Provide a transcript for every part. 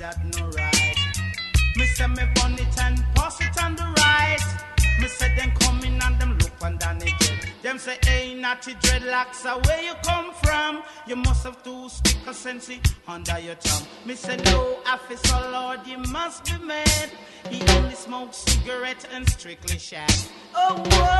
that no right. Me say me bonnet and pass it on the right. Me say them come in and them look and down it. Them say, hey, natty dreadlocks, uh, where you come from? You must have two stick of sense under your tongue. Me say, no, officer, Lord, you must be mad. He only smokes cigarette and strictly shag. Oh, whoa.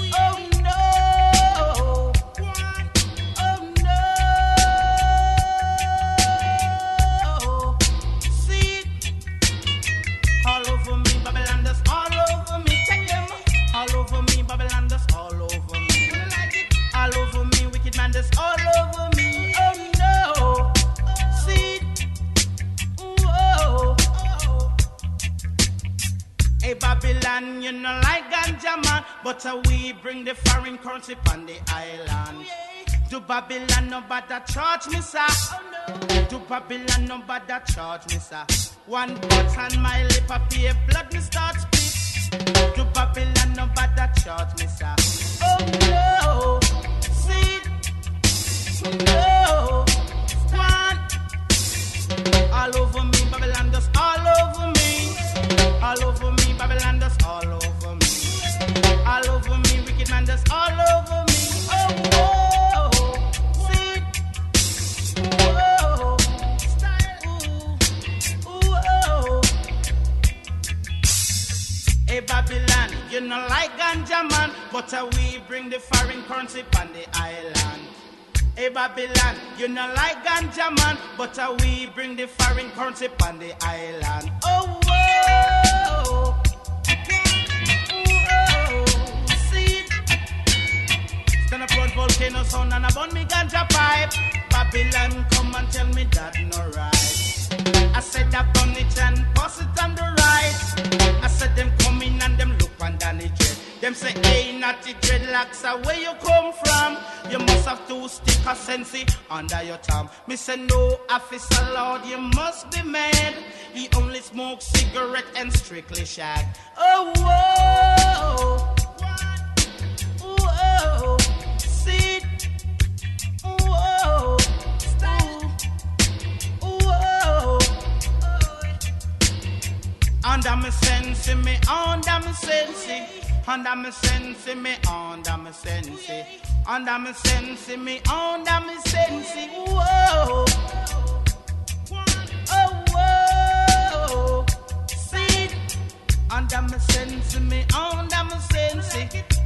Babylon does all over me. All over me, wicked man does all over me. Oh no. See. Whoa. Hey Babylon, you know like ganja man, but uh, we bring the foreign currency on the island. To Babylon, nobody charge me, sir. To Babylon, nobody charge me, sir. One cut on my lip, I pay blood, me start spit. To Babylon, nobody charge me, sir. Oh no, see, no, one. All over me, Babylon does all over me. All over me, Babylon does all over me. All over me, wicked man does all over me. You know like ganja man, but uh, we bring the foreign currency on the island. Hey Babylon, you know like ganja man, but uh, we bring the foreign currency on the island. Oh whoa, up road volcano sound and I burn me ganja pipe. Babylon, come and tell me that no right. I said I burn it and Them say, hey, natty dreadlocks, uh, where you come from? You must have two sticker sensi under your thumb. Me say, no, officer Lord, you must be mad. He only smokes cigarette and strictly shag. Oh, whoa. Whoa. See? Whoa. Whoa. Under me sense, me under me sense. Under me sense, me under me sense. Under me sense, me under me sense. Whoa. Oh, whoa. See? Under me sense, me under me sense.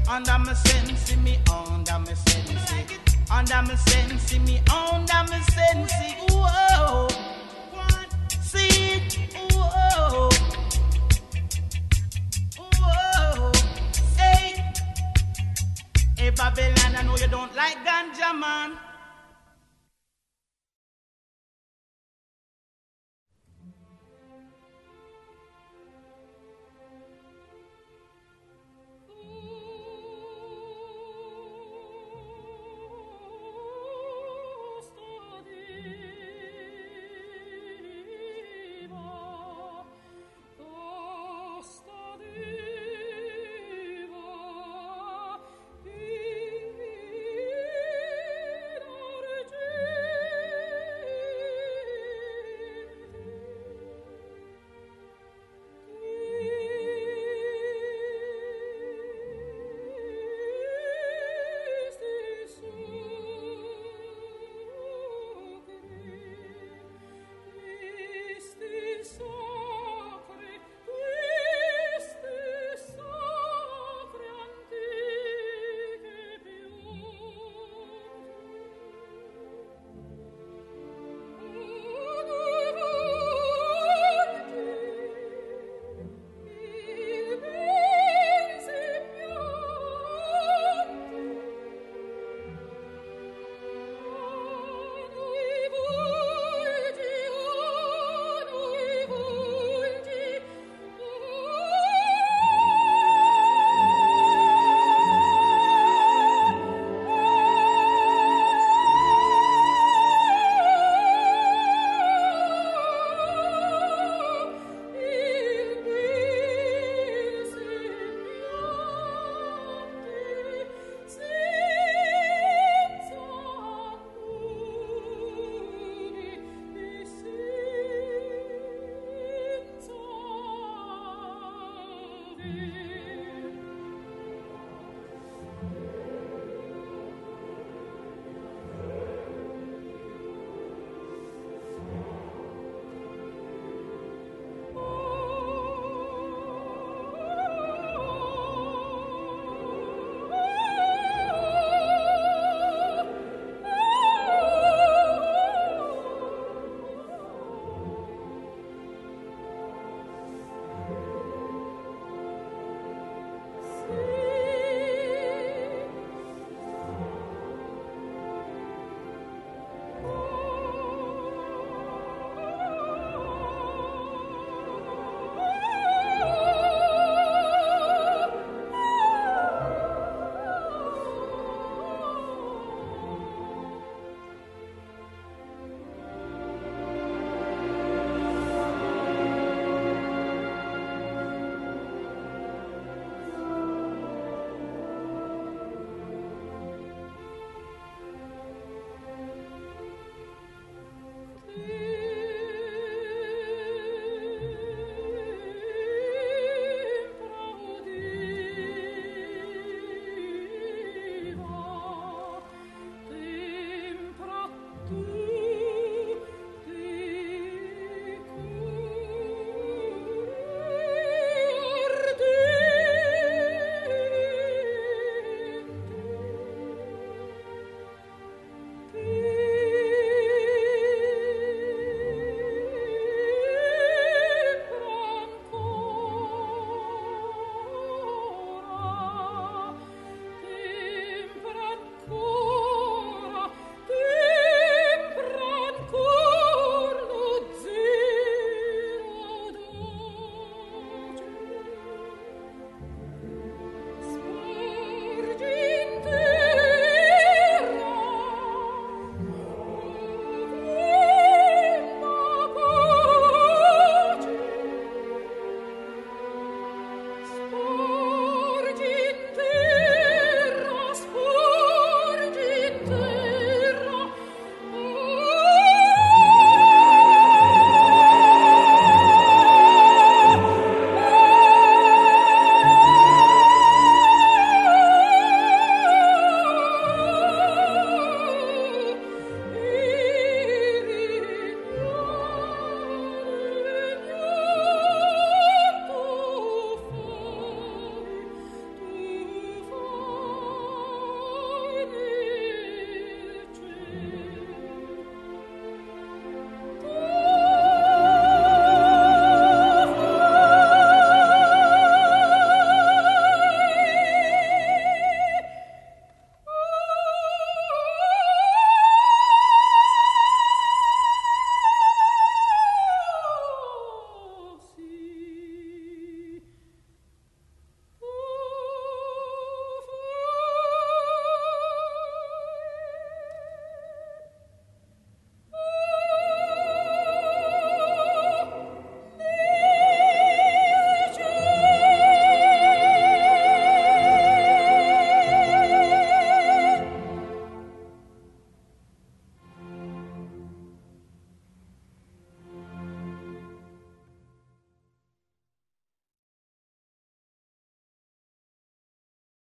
Under me sense, me under me sense. Under me sense, me under me sense. Whoa.